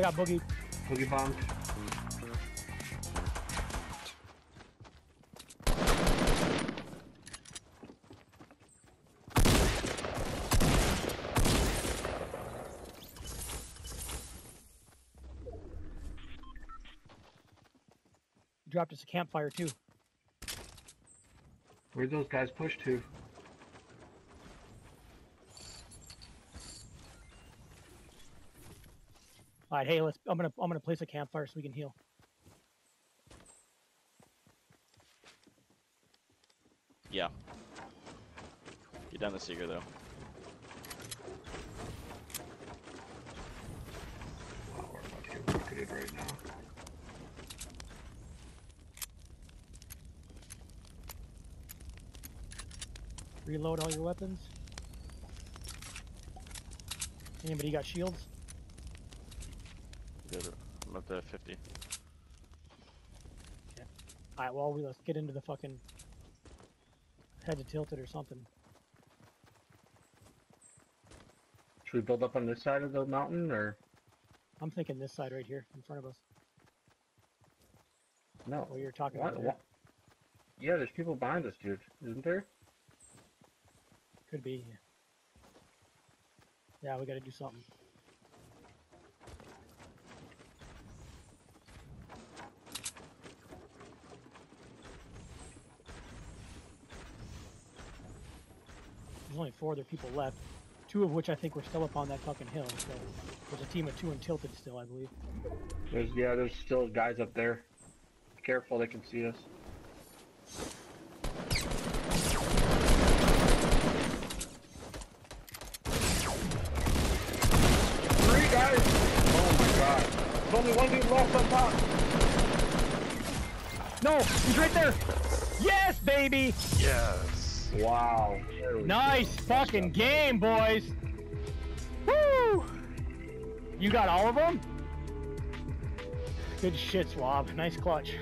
I got boogie. Boogie bomb. Dropped us a campfire too. Where'd those guys push to? All right, hey, let's. I'm gonna I'm gonna place a campfire so we can heal. Yeah. Get down the seeker though. Wow, we're about to get rocketed right now. Reload all your weapons. Anybody got shields? Good. I'm to 50. All right, well, we let's get into the fucking head to Tilted or something. Should we build up on this side of the mountain or I'm thinking this side right here in front of us. no? What you're talking What? about. what? Yeah, there's people behind us, dude. Isn't there? Could be. Yeah, we got to do something. There's only four other people left, two of which I think were still up on that fucking hill. So there's a team of two and tilted still, I believe. There's yeah, there's still guys up there. Careful, they can see us. Three guys! Oh my god. There's only one dude left on top. No, he's right there. Yes, baby. Yes. Wow. Nice fucking game, boys. Woo! You got all of them? Good shit, Svob. Nice clutch.